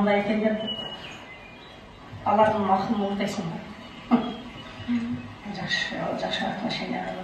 қандай екен деп алардың мақым болтайсың жақсы жақсы отношениялар